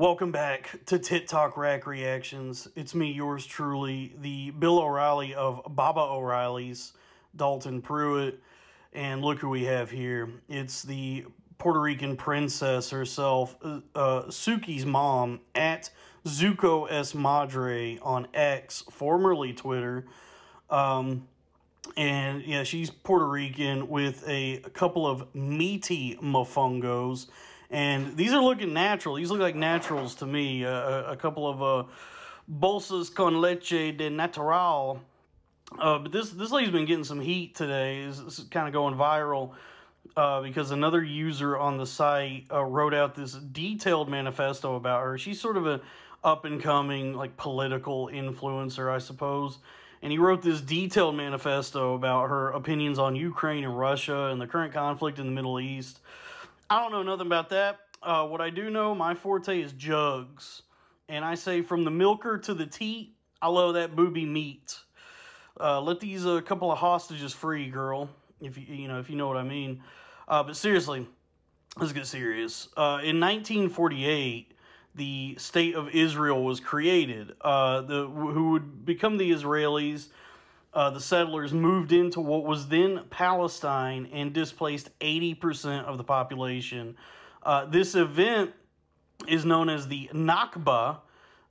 Welcome back to Tit Talk Rack Reactions. It's me, yours truly, the Bill O'Reilly of Baba O'Riley's, Dalton Pruitt. And look who we have here. It's the Puerto Rican princess herself, uh, uh, Suki's mom, at Zuko S. Madre on X, formerly Twitter. Um, and yeah, she's Puerto Rican with a, couple of meaty mofongos and these are looking natural. These look like naturals to me. Uh, a, couple of uh, bolsas con leche de natural. Uh, but this this lady's been getting some heat today. This, is kind of going viral uh, because another user on the site uh, wrote out this detailed manifesto about her. She's sort of a up and coming like political influencer, I suppose. And he wrote this detailed manifesto about her opinions on Ukraine and Russia and the current conflict in the Middle East. I don't know nothing about that. Uh, what I do know, my forte is jugs. And I say from the milker to the teat, I love that booby meat. Uh, let these a uh, couple of hostages free, girl. If you you know if you know what I mean. Uh, but seriously, let's get serious. Uh, in 1948, the state of Israel was created. Uh, the who would become the Israelis uh, the settlers moved into what was then Palestine and displaced 80% of the population. Uh, this event is known as the Nakba,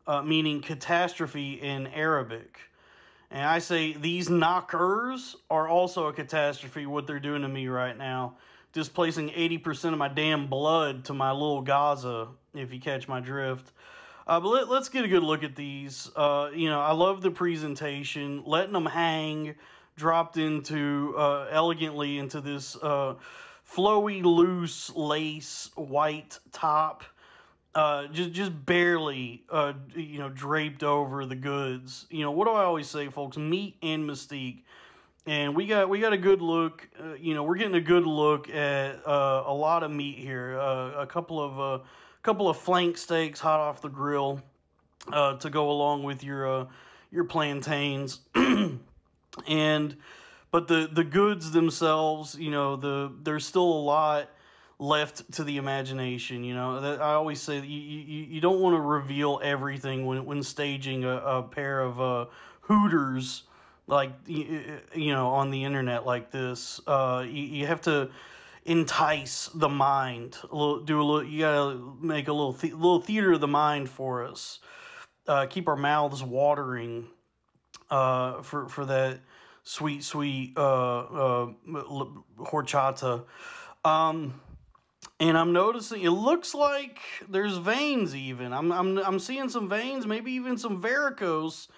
uh, meaning catastrophe in Arabic. And I say these knockers are also a catastrophe, what they're doing to me right now. Displacing 80% of my damn blood to my little Gaza, if you catch my drift. Uh, but let, us get a good look at these. Uh, you know, I love the presentation, letting them hang, dropped into uh, elegantly into this uh, flowy, loose lace white top. Uh, just just barely, uh, you know, draped over the goods. You know, what do I always say, folks? Meat and mystique and we got we got a good look. Uh, you know, we're getting a good look at uh, a lot of meat here. Uh, a couple of couple of flank steaks hot off the grill uh, to go along with your uh, your plantains, and but the the goods themselves, you know, the there's still a lot left to the imagination. You know, that I always say you you, you don't want to reveal everything when when staging a, a pair of uh, Hooters like you, you know on the internet like this. Uh, you, you have to entice the mind. A little, do a little. You gotta make a little little theater of the mind for us. Uh, keep our mouths watering uh, for for that sweet sweet uh, uh, horchata. Um, and I'm noticing it looks like there's veins even. I'm I'm I'm seeing some veins, maybe even some varicose,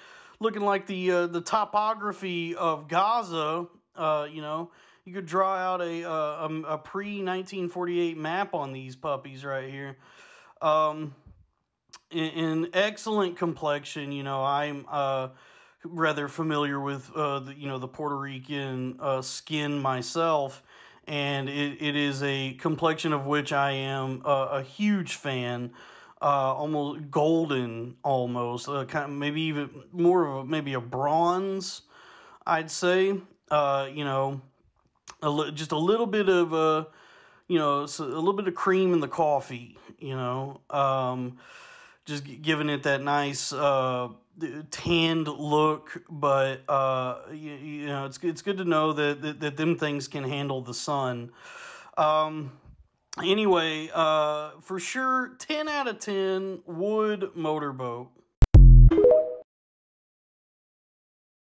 looking like the uh, the topography of Gaza. Uh, you know, you could draw out a uh, a, a pre 1948 map on these puppies right here. Um, in, in, excellent complexion, you know, I'm uh, rather familiar with uh, the, you know the Puerto Rican uh, skin myself, and it, it is a complexion of which I am a, a huge fan. Uh, almost golden, almost uh, kind of maybe even more of a, maybe a bronze, I'd say. Uh, you know, a just a little bit of uh, you know, a little bit of cream in the coffee, you know, um, just giving it that nice uh, tanned look. But uh, you, you, know, it's it's good to know that, that that them things can handle the sun. Um, anyway, uh, for sure, ten out of ten wood motorboat.